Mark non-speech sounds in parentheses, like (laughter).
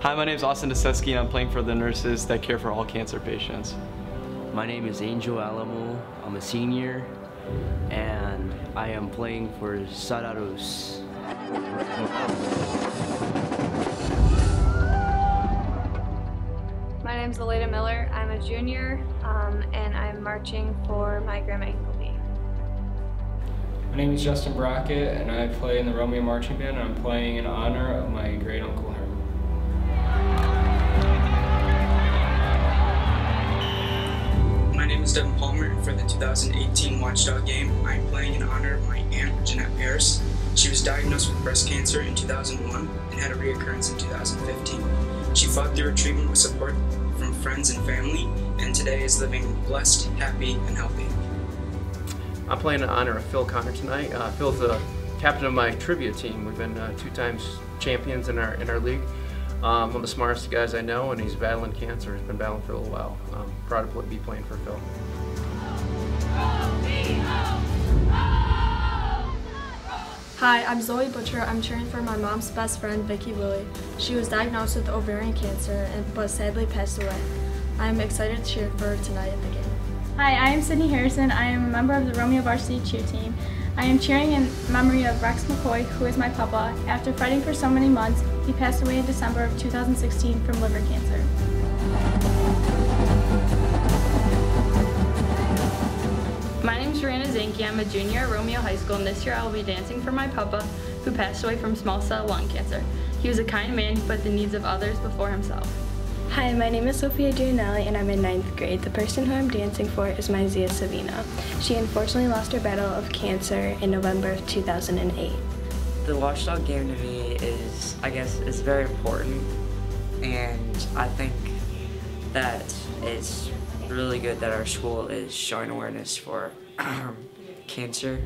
Hi, my name is Austin Deseski and I'm playing for the nurses that care for all cancer patients. My name is Angel Alamo. I'm a senior and I am playing for Sararos. My name is Aleda Miller. I'm a junior um, and I'm marching for my Grandma Ingleby. My name is Justin Brockett and I play in the Romeo Marching Band and I'm playing in honor of my great uncle name is Devin Palmer. For the 2018 Watchdog game, I'm playing in honor of my aunt, Jeanette Paris. She was diagnosed with breast cancer in 2001 and had a reoccurrence in 2015. She fought through her treatment with support from friends and family, and today is living blessed, happy, and healthy. I'm playing in honor of Phil Connor tonight. Uh, Phil's the captain of my trivia team. We've been uh, two times champions in our in our league. Um, one of the smartest guys I know, and he's battling cancer. He's been battling for a little while. I'm proud to be playing for Phil. Hi, I'm Zoe Butcher. I'm cheering for my mom's best friend, Vicki Willie. She was diagnosed with ovarian cancer, and, but sadly passed away. I'm excited to cheer for her tonight at the game. Hi, I am Sydney Harrison. I am a member of the Romeo Varsity Cheer Team. I am cheering in memory of Rex McCoy, who is my papa. After fighting for so many months, he passed away in December of 2016 from liver cancer. My name is Rana Zanke. I'm a junior at Romeo High School, and this year I will be dancing for my papa, who passed away from small cell lung cancer. He was a kind man who put the needs of others before himself. Hi, my name is Sophia Gianelli and I'm in ninth grade. The person who I'm dancing for is my Zia Savina. She unfortunately lost her battle of cancer in November of 2008. The Watchdog game to me is, I guess, is very important and I think that it's really good that our school is showing awareness for (clears throat) cancer